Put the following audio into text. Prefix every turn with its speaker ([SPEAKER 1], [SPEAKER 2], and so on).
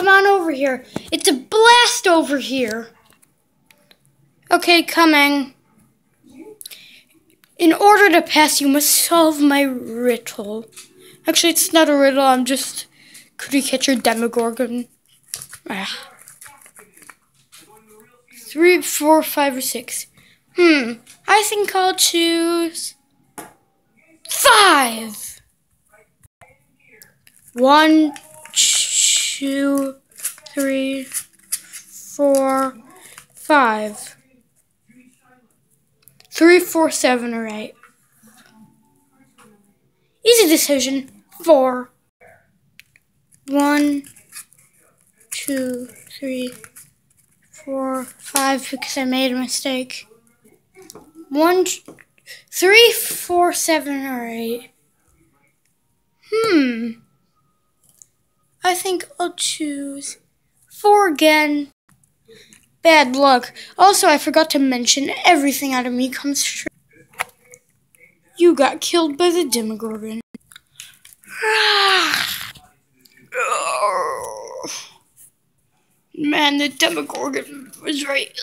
[SPEAKER 1] come on over here. It's a blast over here. Okay, coming. In order to pass, you must solve my riddle. Actually, it's not a riddle. I'm just Could you catch catcher demogorgon. Ah. Three, four, five, or six. Hmm. I think I'll choose five. One, two, three, four, five. Three, four, seven, or eight. Easy decision. Four. One, two, three, four, five, because I made a mistake. One, three, four, seven, or eight. Hmm. I think I'll choose four again. Bad luck. Also, I forgot to mention everything out of me comes true. You got killed by the Demogorgon. Man, the Demogorgon was right.